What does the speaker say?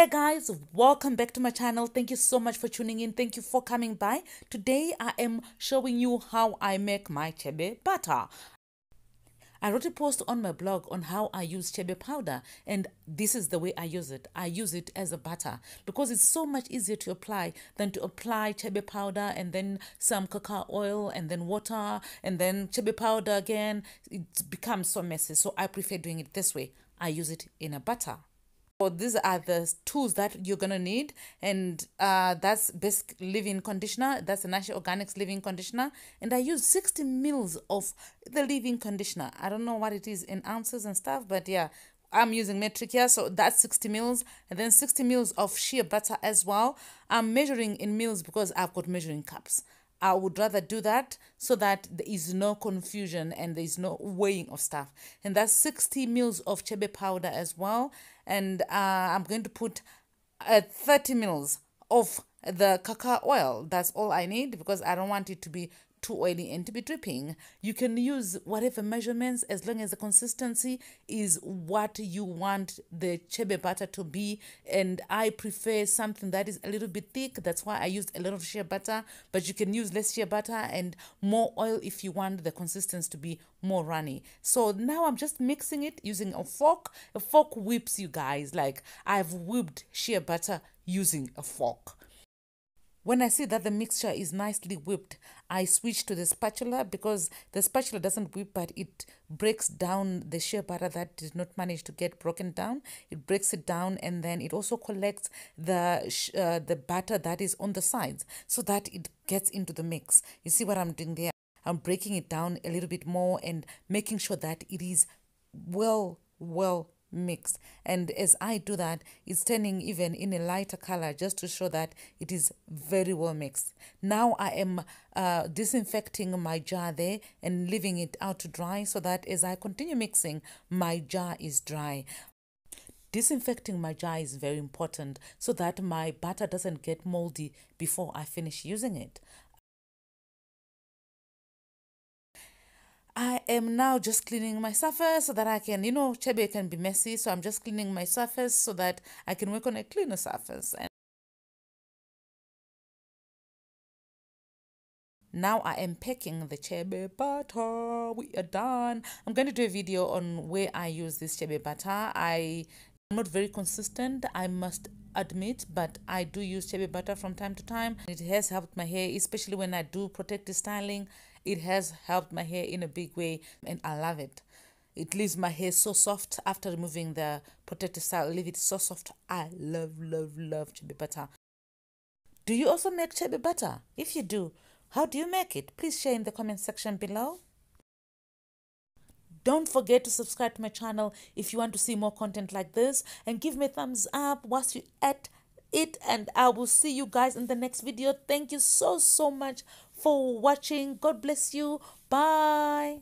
Hey guys, welcome back to my channel. Thank you so much for tuning in. Thank you for coming by. Today I am showing you how I make my chebe butter. I wrote a post on my blog on how I use chebe powder and this is the way I use it. I use it as a butter because it's so much easier to apply than to apply chebe powder and then some karkar oil and then water and then chebe powder again. It becomes so messy. So I prefer doing it this way. I use it in a butter. So these are the tools that you're gonna need, and uh, that's basic leave-in conditioner. That's the Natural Organics leave-in conditioner, and I use 60 mils of the leave-in conditioner. I don't know what it is in ounces and stuff, but yeah, I'm using metric here, so that's 60 mils, and then 60 mils of shea butter as well. I'm measuring in mils because I've got measuring cups. I would rather do that so that there is no confusion and there is no weighing of stuff. And that's 60 mils of chebe powder as well. And uh, I'm going to put uh, 30 mils of the karkar oil. That's all I need because I don't want it to be too oily and to be dripping. You can use whatever measurements as long as the consistency is what you want the chebe butter to be. And I prefer something that is a little bit thick. That's why I used a lot of shea butter, but you can use less shea butter and more oil if you want the consistency to be more runny. So now I'm just mixing it using a fork. A fork whips you guys. Like I've whipped shea butter using a fork. When I see that the mixture is nicely whipped, I switch to the spatula because the spatula doesn't whip but it breaks down the shea butter that did not manage to get broken down. It breaks it down and then it also collects the uh, the butter that is on the sides so that it gets into the mix. You see what I'm doing there? I'm breaking it down a little bit more and making sure that it is well well mixed. And as I do that it's turning even in a lighter color just to show that it is very well mixed. Now I am uh, disinfecting my jar there and leaving it out to dry so that as I continue mixing my jar is dry. Disinfecting my jar is very important so that my butter doesn't get moldy before I finish using it. I am now just cleaning my surface so that I can, you know, chebe can be messy. So I'm just cleaning my surface so that I can work on a cleaner surface. And now I am packing the chebe butter. We are done. I'm going to do a video on where I use this chebe butter. I am not very consistent, I must admit, but I do use chebe butter from time to time. It has helped my hair, especially when I do protective styling it has helped my hair in a big way and I love it. It leaves my hair so soft after removing the protective style. Leave it so soft. I love, love, love chebe butter. Do you also make chebe butter? If you do, how do you make it? Please share in the comment section below. Don't forget to subscribe to my channel if you want to see more content like this and give me a thumbs up whilst you at it and I will see you guys in the next video. Thank you so so much for watching. God bless you. Bye.